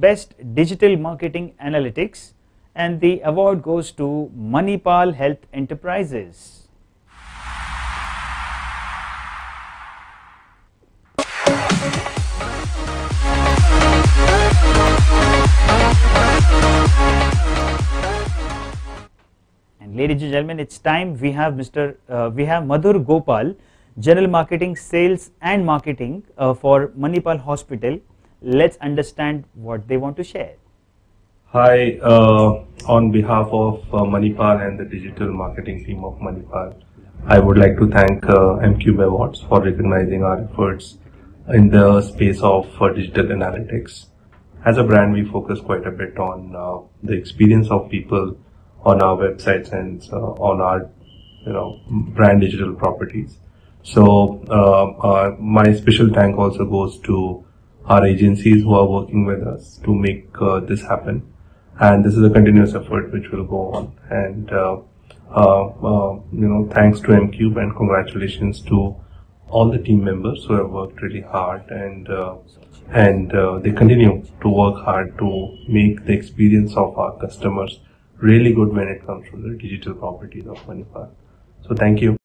Best Digital Marketing Analytics and the award goes to Manipal Health Enterprises. And ladies and gentlemen, it's time we have Mr. Uh, we have Madhur Gopal, General Marketing, Sales and Marketing uh, for Manipal Hospital. Let's understand what they want to share. Hi, uh, on behalf of uh, Manipal and the digital marketing team of Manipal, I would like to thank uh, MCube Awards for recognizing our efforts in the space of uh, digital analytics. As a brand, we focus quite a bit on uh, the experience of people on our websites and uh, on our, you know, brand digital properties. So uh, my special thank also goes to our agencies who are working with us to make uh, this happen. And this is a continuous effort which will go on. And uh, uh, uh, you know, thanks to MCube and congratulations to all the team members who have worked really hard and and they continue to work hard to make the experience of our customers really good when it comes to the digital properties of Manipal. So thank you.